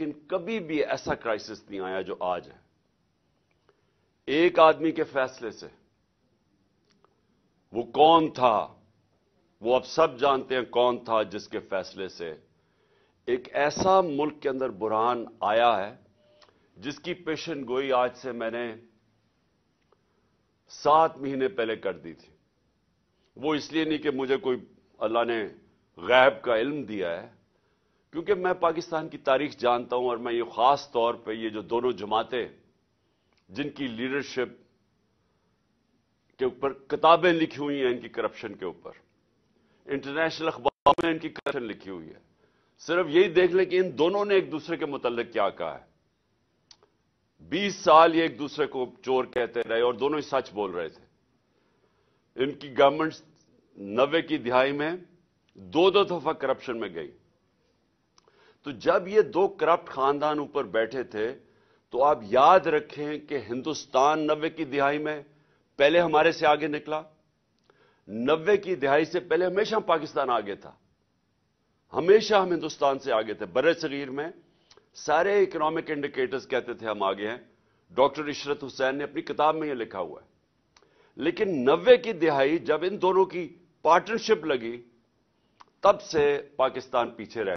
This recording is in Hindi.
लेकिन कभी भी ऐसा क्राइसिस नहीं आया जो आज है। एक आदमी के फैसले से, वो कौन था, वो अब सब जानते हैं कौन था जिसके फैसले से। एक ऐसा मुल्क के अंदर बुरहान आया है, जिसकी पेशन गोई आज से मैंने सात महीने पहले कर दी थी। वो इसलिए नहीं कि मुझे कोई अल्लाह ने गैब का इल्म दिया है क्योंकि मैं पाकिस्तान की तारीख जानता हूँ और मैं ये खास तौर पे ये जो दोनों जमातें जिनकी लीडरशिप के ऊपर किताबें लिखी हुई हैं, इनकी करप्शन के ऊपर। इंटरनेशनल अखबारों में इनकी करप्शन लिखी हुई है। सिर्फ़ यही देख लें कि इन दोनों ने एक दूसरे के मुतलक क्या कहा है। बीस साल ये एक दूसरे को चोर कहते रहे और दोनों ही सच बोल रहे थे। इनकी गवर्नमेंट नब्बे की दिहाई में दो दो दफ़ा करप्शन में गई। तो जब ये दो करप्ट खानदान ऊपर बैठे थे तो आप याद रखें कि हिंदुस्तान नब्बे की दिहाई में पहले हमारे से आगे निकला। नब्बे की दिहाई से पहले हमेशा पाकिस्तान आगे था। हमेशा हम हिंदुस्तान से आगे थे। बर शरीर में सारे इकोनॉमिक इंडिकेटर्स कहते थे हम आगे हैं। डॉक्टर इशरत हुसैन ने अपनी किताब में यह लिखा हुआ है। लेकिन नब्बे की दिहाई जब इन दोनों की पार्टनरशिप लगी, तब से पाकिस्तान पीछे रह